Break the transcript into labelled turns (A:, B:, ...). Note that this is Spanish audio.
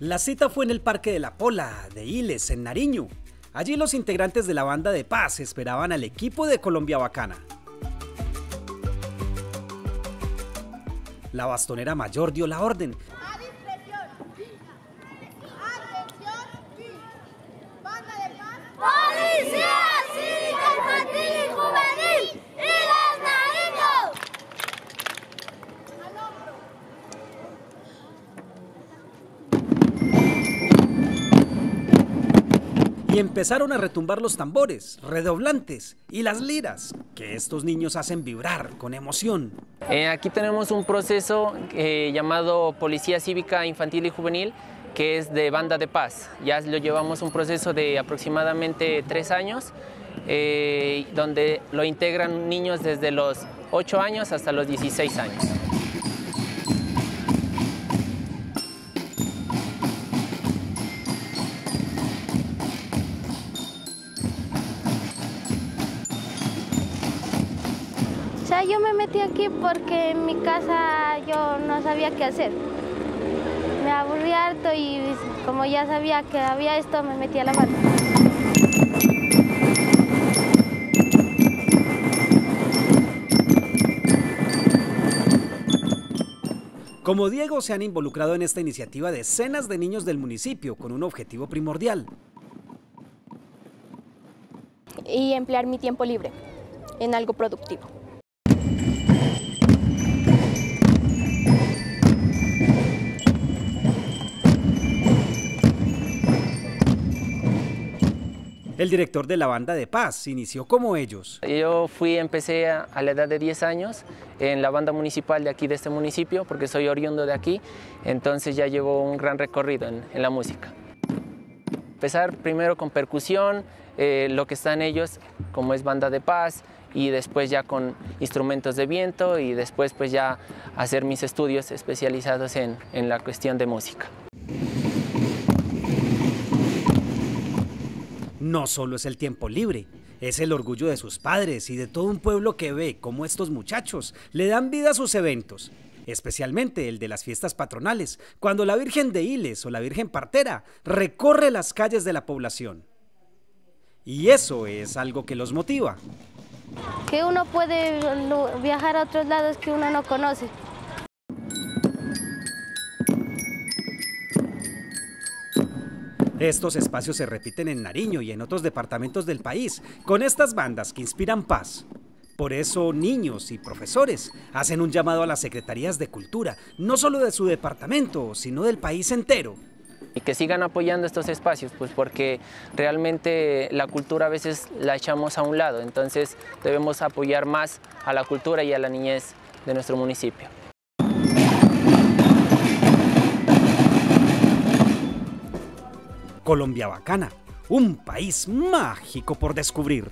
A: La cita fue en el Parque de la Pola, de Iles, en Nariño. Allí los integrantes de la banda de paz esperaban al equipo de Colombia Bacana. La bastonera mayor dio la orden.
B: A discreción. Atención. Banda de paz.
C: ¡Policía Cívica Infantil y Juvenil! ¡Y los Nariños!
B: Al hombro.
A: Y empezaron a retumbar los tambores, redoblantes y las liras, que estos niños hacen vibrar con emoción.
D: Eh, aquí tenemos un proceso eh, llamado Policía Cívica Infantil y Juvenil, que es de banda de paz. Ya lo llevamos un proceso de aproximadamente tres años, eh, donde lo integran niños desde los 8 años hasta los 16 años.
C: Sea, yo me metí aquí porque en mi casa yo no sabía qué hacer. Me aburrí harto y como ya sabía que había esto, me metí a la banda.
A: Como Diego se han involucrado en esta iniciativa decenas de niños del municipio con un objetivo primordial,
E: y emplear mi tiempo libre en algo productivo.
A: El director de la banda de paz inició como ellos.
D: Yo fui, empecé a, a la edad de 10 años en la banda municipal de aquí, de este municipio, porque soy oriundo de aquí, entonces ya llevo un gran recorrido en, en la música. Empezar primero con percusión, eh, lo que están ellos, como es banda de paz, y después ya con instrumentos de viento, y después pues ya hacer mis estudios especializados en, en la cuestión de música.
A: No solo es el tiempo libre, es el orgullo de sus padres y de todo un pueblo que ve cómo estos muchachos le dan vida a sus eventos, especialmente el de las fiestas patronales, cuando la Virgen de Iles o la Virgen Partera recorre las calles de la población. Y eso es algo que los motiva.
C: Que uno puede viajar a otros lados que uno no conoce.
A: Estos espacios se repiten en Nariño y en otros departamentos del país, con estas bandas que inspiran paz. Por eso niños y profesores hacen un llamado a las secretarías de cultura, no solo de su departamento, sino del país entero.
D: Y que sigan apoyando estos espacios, pues porque realmente la cultura a veces la echamos a un lado, entonces debemos apoyar más a la cultura y a la niñez de nuestro municipio.
A: Colombia Bacana, un país mágico por descubrir.